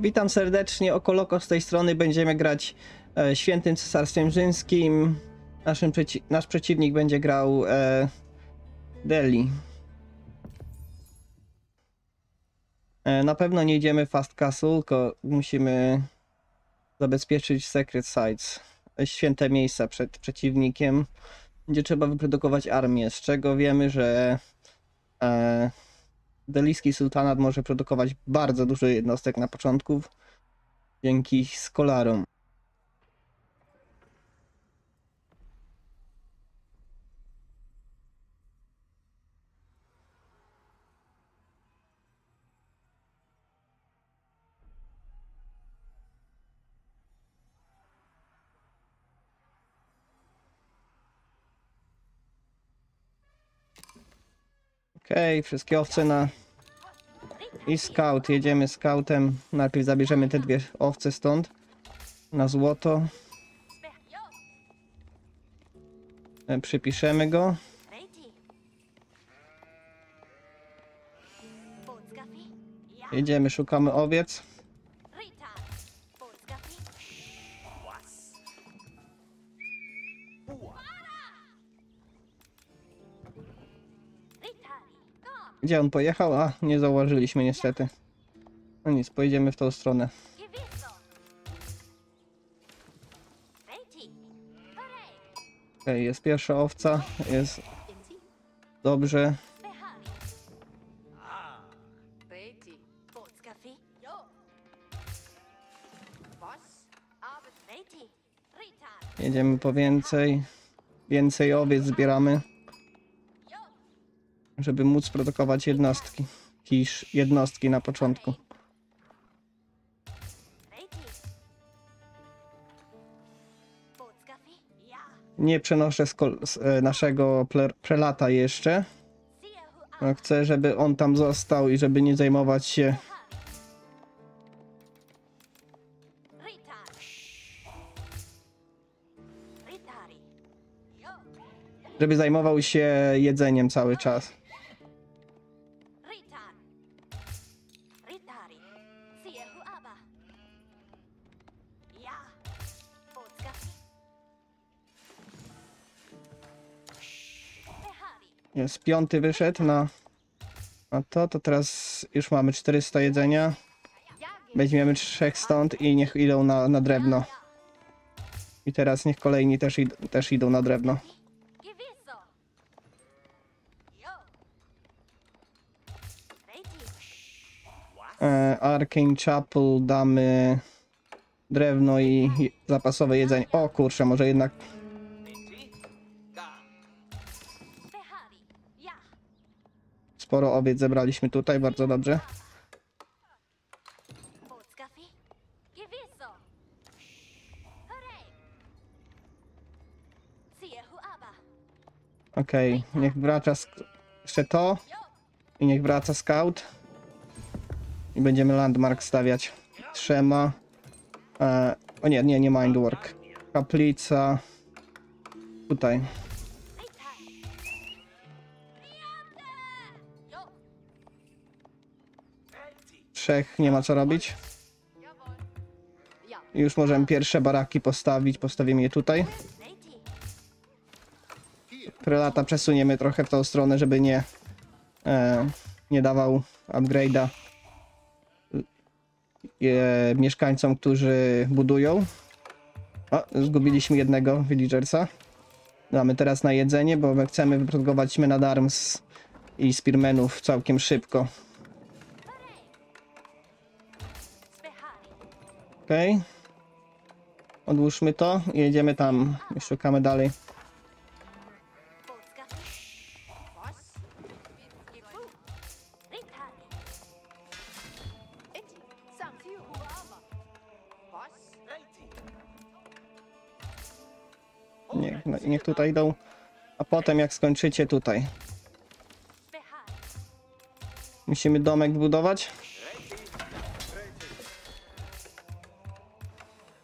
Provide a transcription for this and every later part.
Witam serdecznie, Okoloko z tej strony. Będziemy grać e, Świętym Cesarstwem Rzymskim. Naszym przeci nasz przeciwnik będzie grał e, Delhi. E, na pewno nie idziemy Fast Castle, tylko musimy zabezpieczyć Secret Sites, święte miejsca przed przeciwnikiem, gdzie trzeba wyprodukować armię, z czego wiemy, że e, Delijski sultanat może produkować bardzo dużo jednostek na początku dzięki skolarom. Okej, wszystkie owce na i scout, jedziemy scoutem. Najpierw zabierzemy te dwie owce stąd. Na złoto. E, Przypiszemy go. Jedziemy, szukamy owiec. Gdzie on pojechał? A, nie zauważyliśmy niestety. No nic, pojedziemy w tą stronę. Okej, jest pierwsza owca. Jest dobrze. Jedziemy po więcej. Więcej owiec zbieramy. Żeby móc produkować jednostki. Kisz jednostki na początku. Nie przenoszę e, naszego prelata jeszcze. Chcę, żeby on tam został i żeby nie zajmować się żeby zajmował się jedzeniem cały czas. Jest piąty wyszedł na, na to, to teraz już mamy 400 jedzenia. Weźmiemy trzech stąd i niech idą na, na drewno. I teraz niech kolejni też, id- też idą na drewno. E, Arcane Chapel damy drewno i zapasowe jedzenie. O kurczę, może jednak sporo owiec zebraliśmy tutaj, bardzo dobrze. Okej, niech wraca jeszcze to i niech wraca scout. I będziemy landmark stawiać trzema. E, o nie, nie, nie mindwork. Kaplica. Tutaj. Trzech nie ma co robić. Już możemy pierwsze baraki postawić. Postawimy je tutaj. Prelata przesuniemy trochę w tą stronę, żeby nie, e, nie dawał upgrade'a e, mieszkańcom, którzy budują. O, zgubiliśmy jednego villagersa. Mamy teraz na jedzenie, bo my chcemy wyprodukować Men at Arms i Spearmenów całkiem szybko. Okej. Odłóżmy to i jedziemy tam. I szukamy dalej. No, niech tutaj idą. A potem jak skończycie tutaj. Musimy domek budować.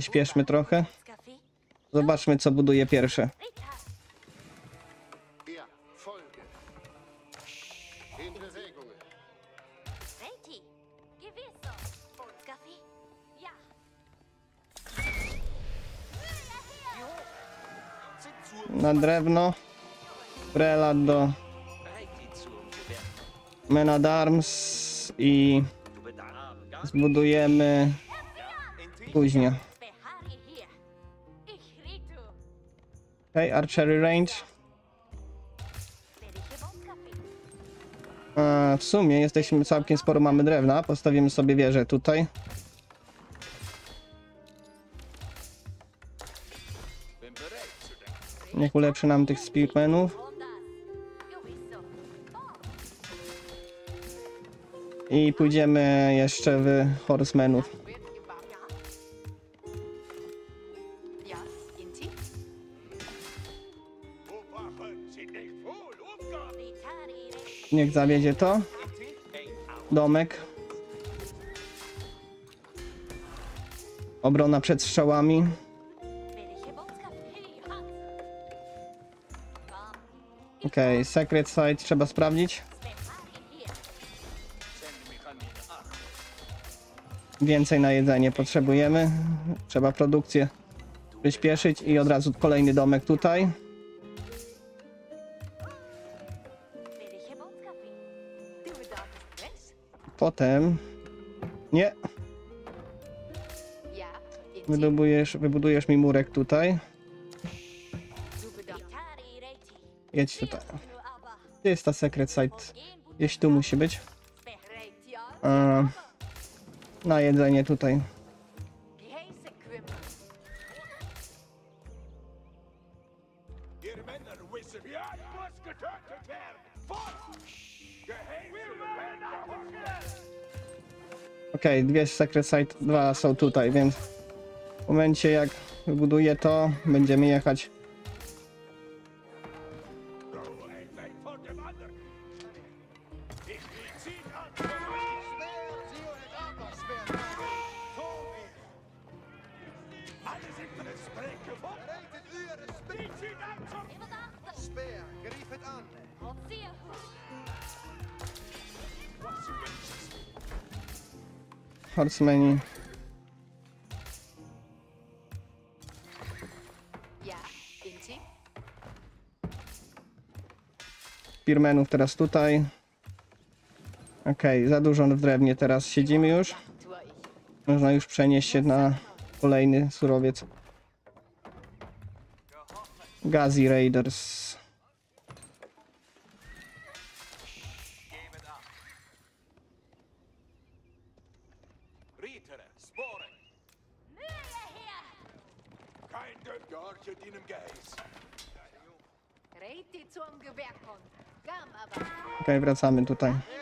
Przyspieszmy trochę. Zobaczmy, co buduje pierwsze. Na drewno. Prelat do. Men at Arms i zbudujemy później. Okej, archery range. E, w sumie jesteśmy całkiem sporo mamy drewna. Postawimy sobie wieżę tutaj. Niech ulepszy nam tych spearmenów. I pójdziemy jeszcze w horsemenów. Niech zawiedzie to. Domek. Obrona przed strzałami. Okej, secret site trzeba sprawdzić. Więcej na jedzenie potrzebujemy. Trzeba produkcję przyspieszyć i od razu kolejny domek tutaj. Potem... Nie. Inti? wybudujesz, mi murek tutaj. Jedź tutaj. Gdzie jest ta secret site? Gdzieś tu musi być. E, na jedzenie tutaj. Okej, dwie secret site, dwa są tutaj, więc w momencie jak wybuduję to, będziemy jechać. Horsemeni. Spearmenów teraz tutaj. Okej, za dużo w drewnie teraz siedzimy już. Można już przenieść się na kolejny surowiec. Gazi Raiders. Okej, wracamy tutaj.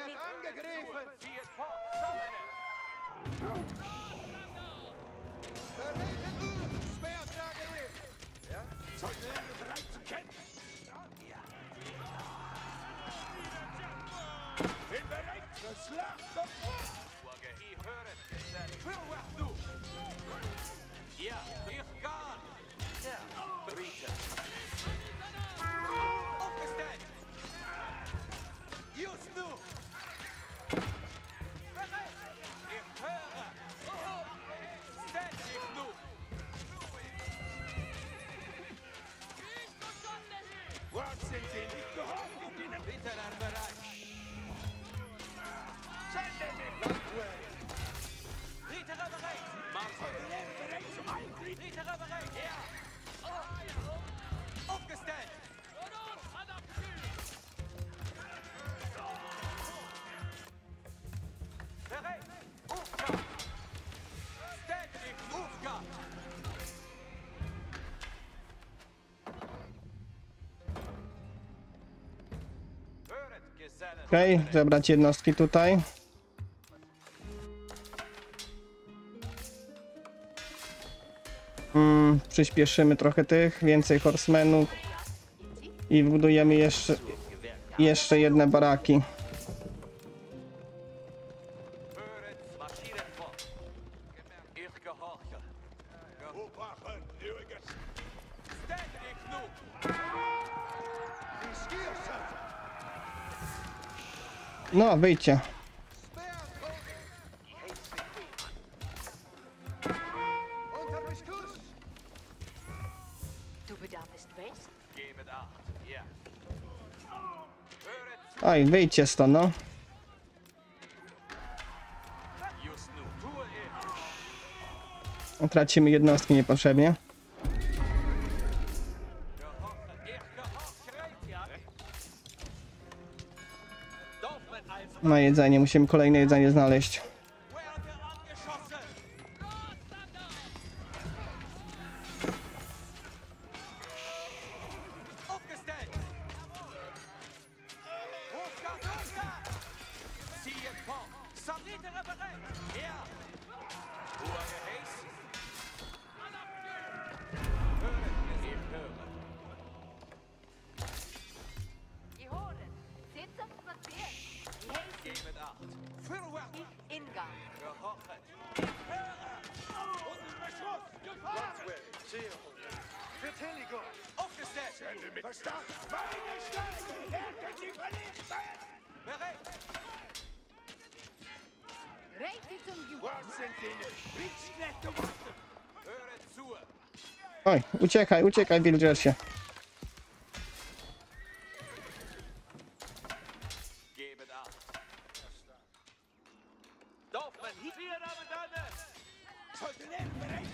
Varsintindikte hakkını biteler merak. Sen de! Okej, okay, zebrać jednostki tutaj. Mm, przyspieszymy trochę tych, więcej horsemenów. I budujemy jeszcze, jeszcze jedne baraki. Ja. Höret, Oj, wyjdźcie stąd, no. Tracimy jednostki niepotrzebnie. Jedzenie, musimy kolejne jedzenie znaleźć.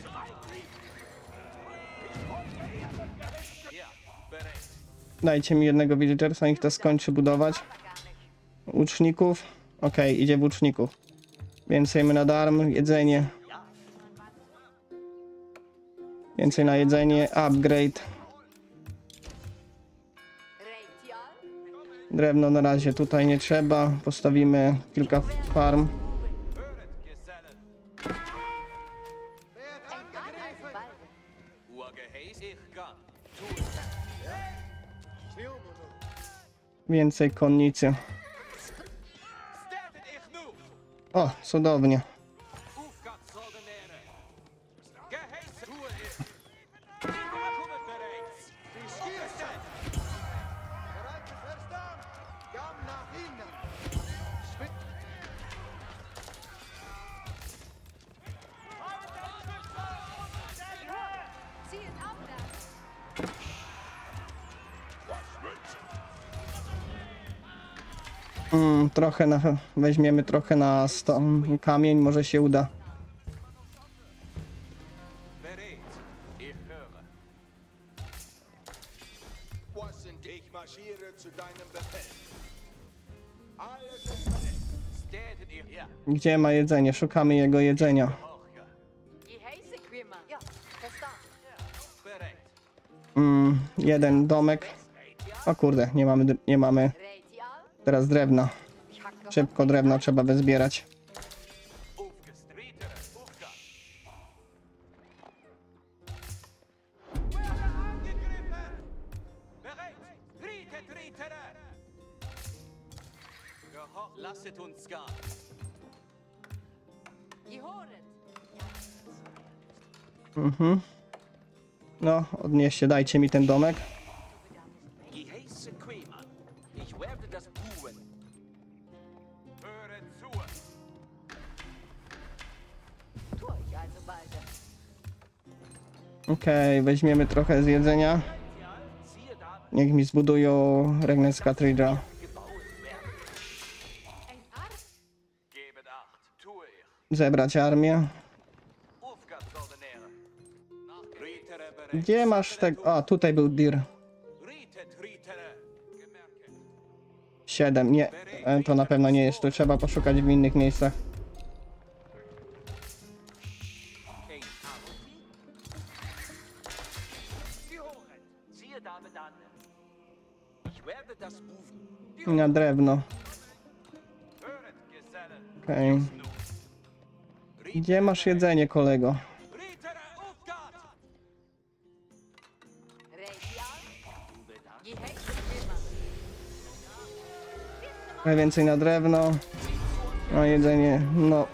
Zum Eintrieb. Ja, bereit. Dajcie mi jednego villagersa, niech to skończy budować. Łuczników. Okej, idzie w łuczników. Więcej my na darm, jedzenie. Więcej na jedzenie, upgrade. Drewno na razie tutaj nie trzeba. Postawimy kilka farm. Höret, Gesellen. Werd Ein Mm, trochę na, weźmiemy trochę na sto, kamień, może się uda. Gdzie ma jedzenie? Szukamy jego jedzenia. Mm, jeden domek. O kurde, nie mamy, nie mamy. Teraz noch Szybko drewno trzeba wyzbierać. Mhm. No, odnieście, dajcie mi ten domek. Okej, weźmiemy trochę z jedzenia. Niech mi zbudują Regnes ich. Zebrać armię. Gdzie masz tego? A, tutaj był dir. 7. Nie, e, to na pewno nie jest. To trzeba poszukać w innych miejscach. na drewno. Okej. Okay. Gdzie masz jedzenie, kolego? Najwięcej na drewno. A jedzenie, no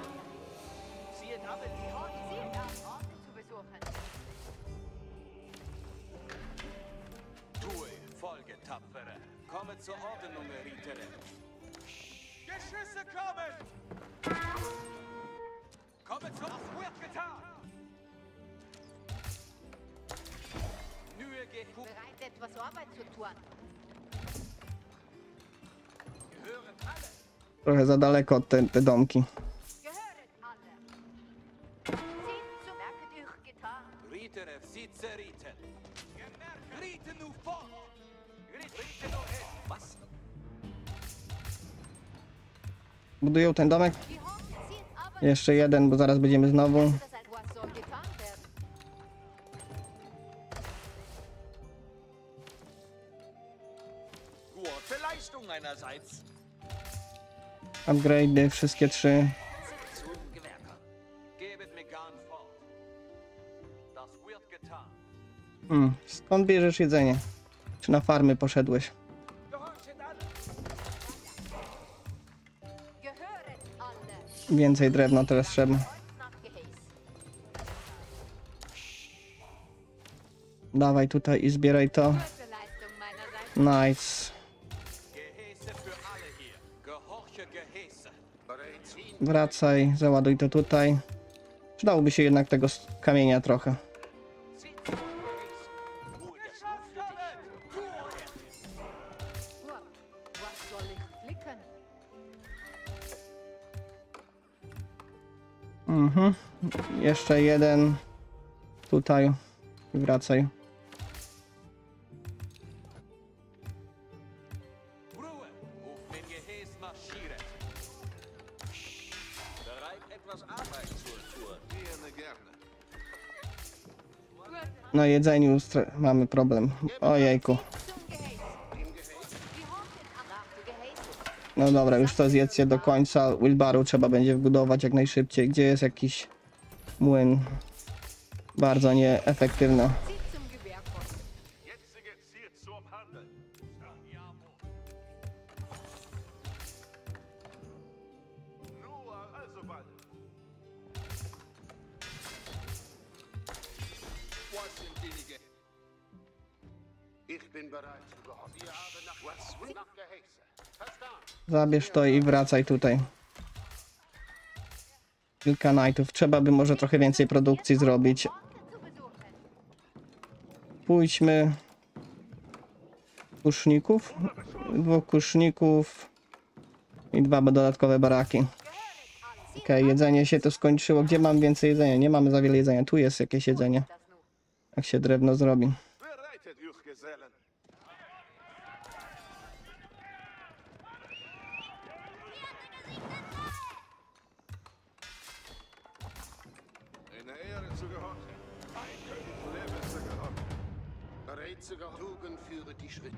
za daleko te, te domki. Budują ten domek? Jeszcze jeden, bo zaraz będziemy znowu. Upgrade'y, wszystkie trzy. Hmm. Skąd bierzesz jedzenie? Czy na farmy poszedłeś? Więcej drewna teraz trzeba. Dawaj tutaj i zbieraj to. Nice. Wracaj, załaduj to tutaj. Przydałoby się jednak tego kamienia trochę. Mhm. Jeszcze jeden. Tutaj. Wracaj. Na jedzeniu mamy problem. Ojejku. No dobra, już to zjedzcie do końca. Wilbaru trzeba będzie wbudować jak najszybciej. Gdzie jest jakiś młyn? Bardzo nieefektywny. Zabierz to i wracaj tutaj. Kilka knightów. Trzeba by może trochę więcej produkcji zrobić. Pójdźmy. Kuszników. Dwóch kuszników. I dwa dodatkowe baraki. Okej, jedzenie się to skończyło. Gdzie mam więcej jedzenia? Nie mamy za wiele jedzenia. Tu jest jakieś jedzenie. Jak się drewno zrobi. Führe die Schritte.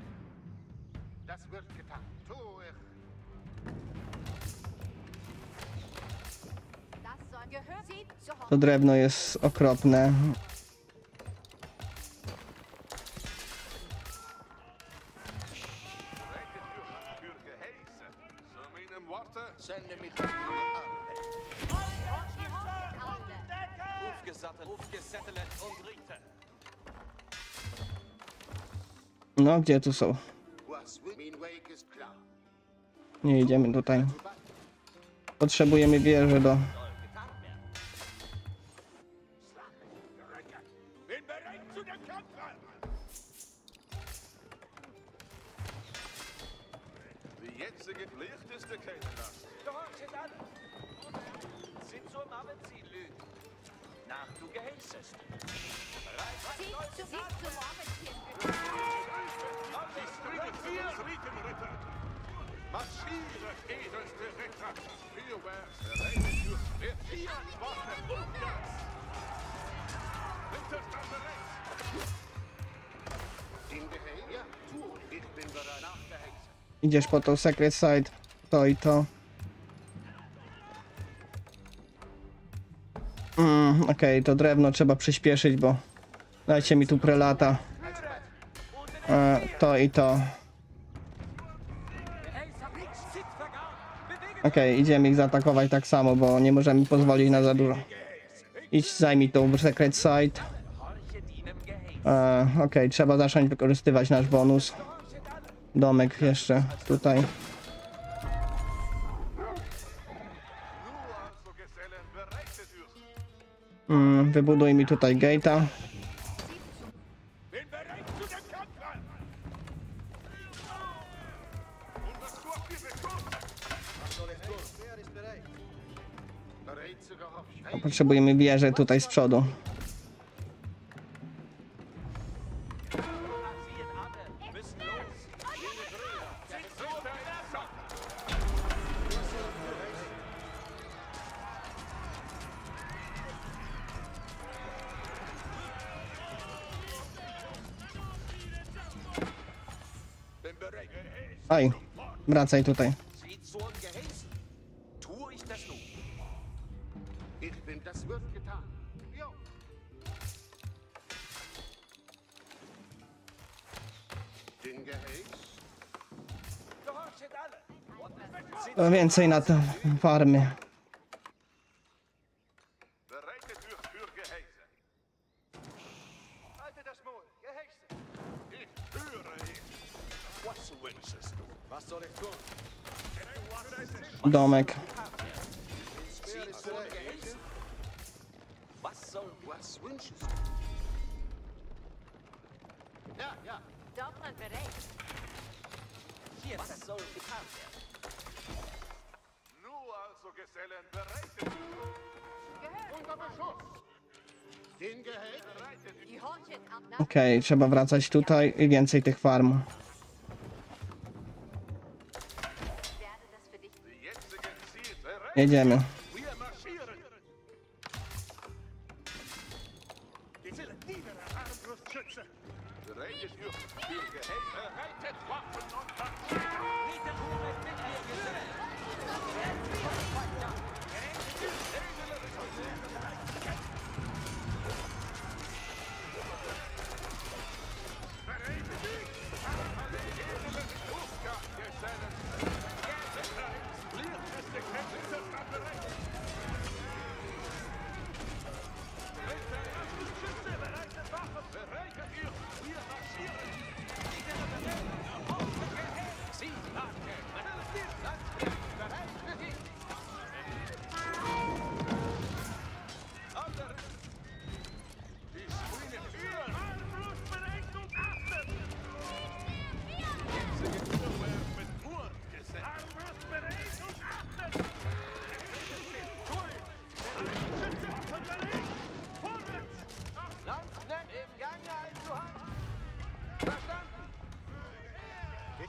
Das wird getan. Tu ich. Das soll gehört. Zieht zur To drewno jest okropne. No, gdzie tu są? Nie idziemy tutaj. Potrzebujemy wieży do... Idziesz po tą Secret Side, to i to. Mm, okej, okay, to drewno trzeba przyspieszyć, bo dajcie mi tu prelata. E, to i to. Okej, okay, idziemy ich zaatakować tak samo, bo nie możemy pozwolić na za dużo. Idź, zajmij tą Secret Side. E, okej, okay, trzeba zacząć wykorzystywać nasz bonus domek jeszcze tutaj. Mm, wybuduj mi tutaj gate'a. Potrzebujemy wieżę tutaj z przodu. Aj, wracaj tutaj. Więcej na te farmy. domek. Okej, okay, trzeba wracać tutaj i więcej tych farm. Jedziemy.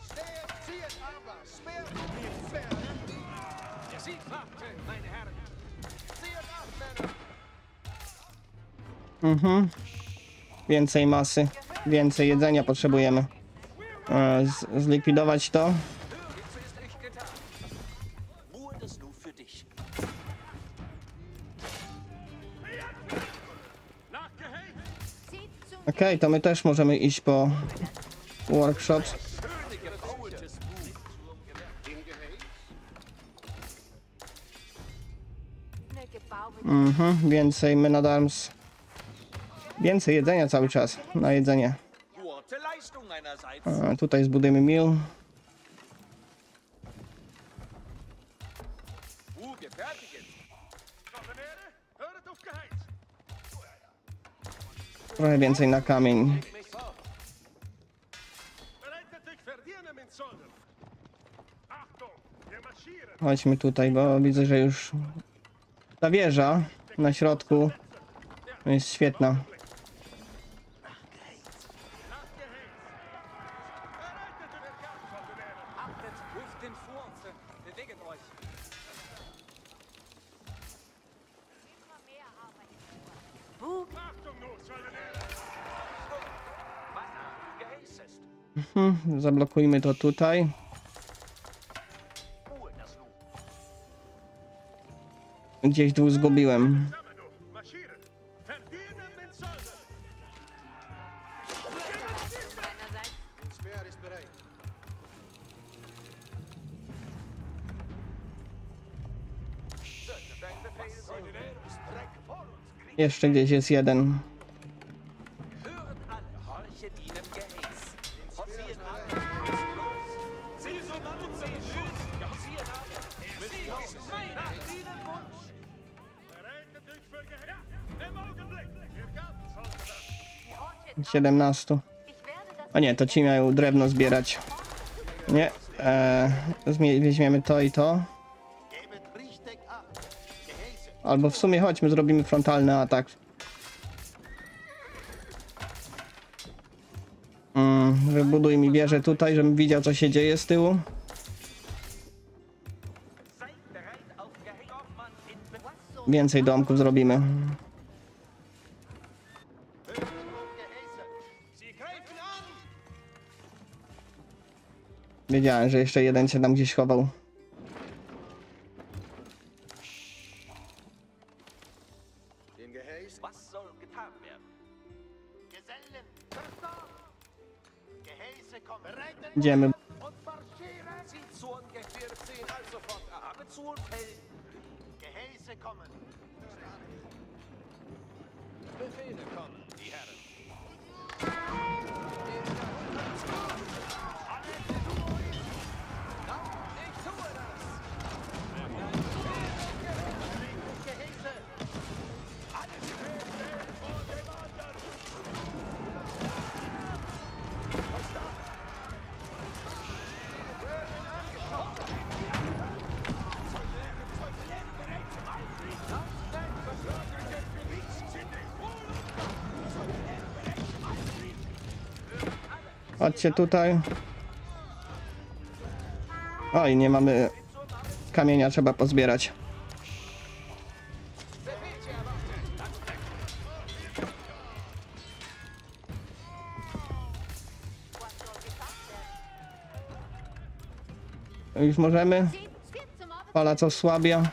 Stedet, sikkert arbejde. Meine herren. Mhm. Więcej masy, więcej jedzenia potrzebujemy. E, z zlikwidować to. Okej, okay, to my też możemy iść po workshop. Mhm, więcej men at arms. Więcej jedzenia cały czas, na jedzenie. A, tutaj zbudujemy mill. Trochę więcej na kamień. Chodźmy tutaj, bo widzę, że już ta wieża na środku jest świetna. Mhm, zablokujmy to tutaj. Gdzieś dwóch zgubiłem. Jeszcze gdzieś jest jeden. 17. A nie, to ci mają drewno zbierać. Nie, e, weźmiemy to i to. Albo w sumie chodźmy, zrobimy frontalny atak. Mm, wybuduj mi wieżę tutaj, żebym widział co się dzieje z tyłu. Więcej domków zrobimy. Wiedziałem, że jeszcze jeden się tam gdzieś chował. Idziemy. chodźcie tutaj. Oj, nie mamy kamienia, trzeba pozbierać. Już możemy. Pala co słabia.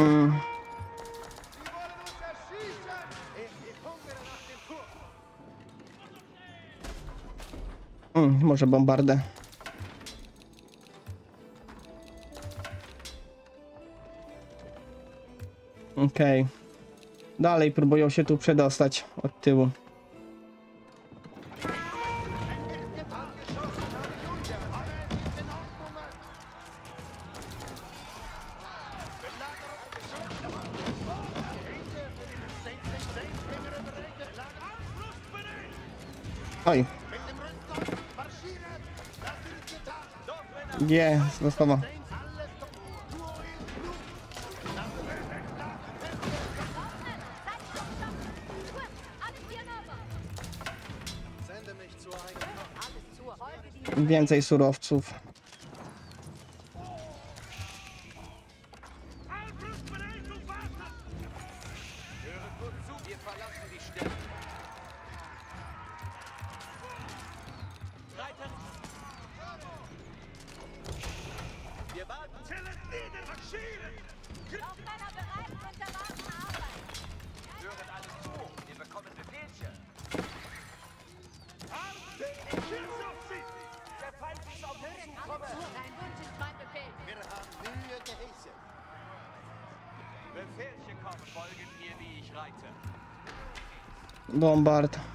Mm. mm. Może bombardę. Okej. Okay. Dalej próbują się tu przedostać od tyłu. lass doch mal. Wie ein 6 oder Aufzug. Wir verlassen die Stelle. Lombardo.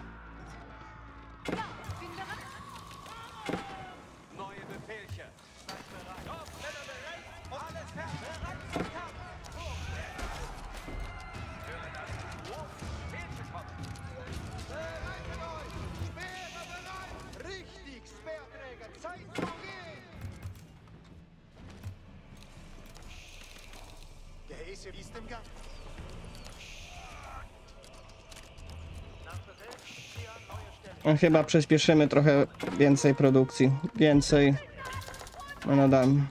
No, chyba przyspieszymy trochę więcej produkcji. Więcej. No, no dam.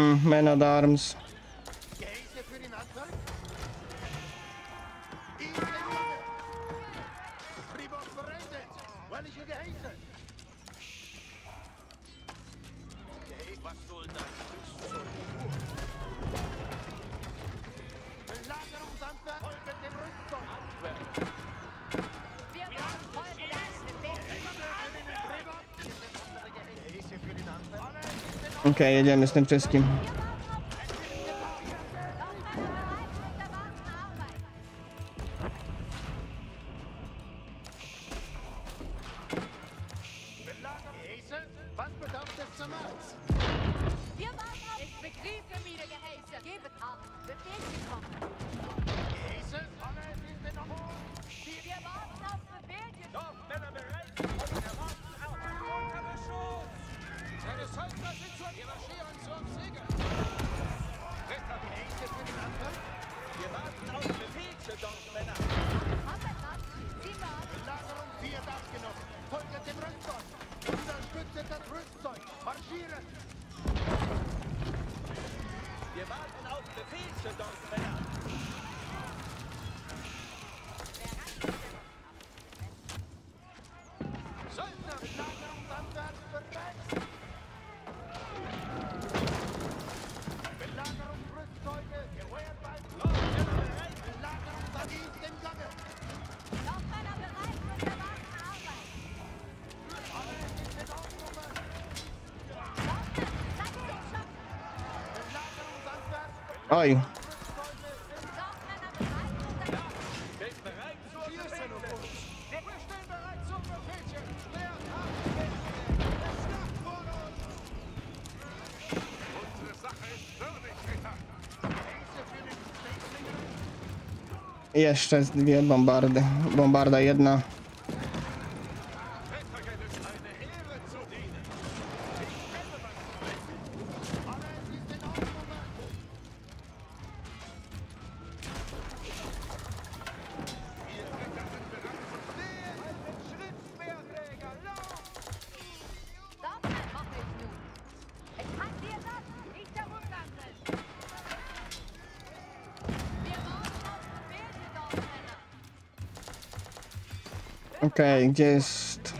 Mm, man at arms. Okej, okay, jedziemy z tym wszystkim. Dawaj. Jeszcze dwie bombardy. Bombarda jedna. Okej, okay, gdzie jest...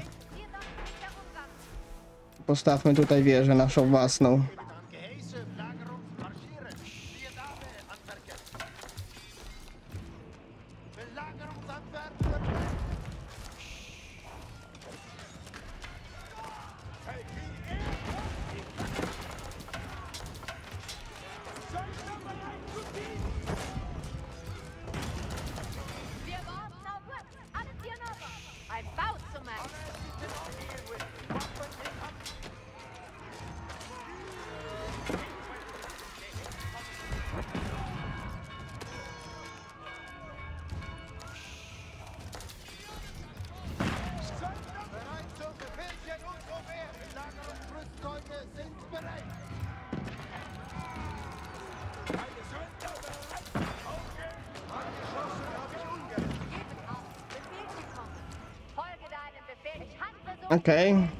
Postawmy tutaj wieżę naszą własną. Okay.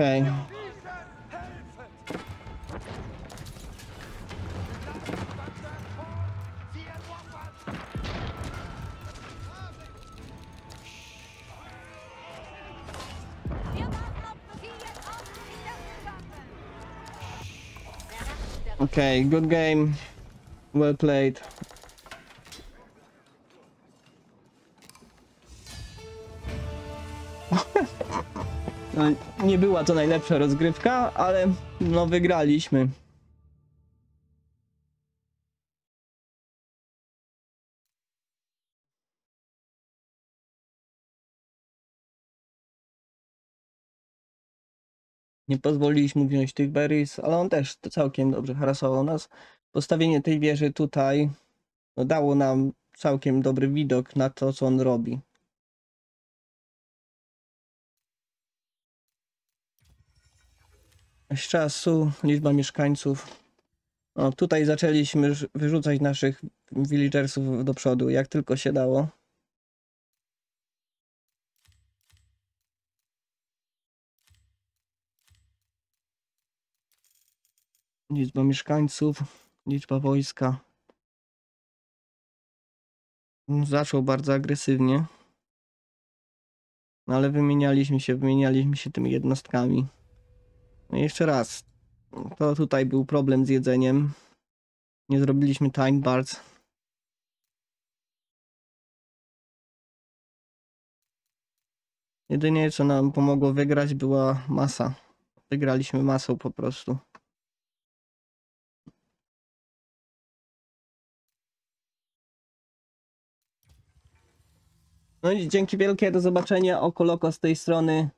Okay. Okay, good game. Well played. Right. Nie była to najlepsza rozgrywka, ale no wygraliśmy. Nie pozwoliliśmy wziąć tych berries, ale on też całkiem dobrze harasował nas. Postawienie tej wieży tutaj no, dało nam całkiem dobry widok na to, co on robi. Czasu, liczba mieszkańców. O, tutaj zaczęliśmy wyrzucać naszych villagersów do przodu, jak tylko się dało. Liczba mieszkańców, liczba wojska. Zaczął bardzo agresywnie. No ale wymienialiśmy się, wymienialiśmy się tymi jednostkami. No jeszcze raz. To tutaj był problem z jedzeniem. Nie zrobiliśmy time bars. Jedynie co nam pomogło wygrać była masa. Wygraliśmy masą po prostu. No i dzięki wielkie, do zobaczenia. Oko Loko z tej strony.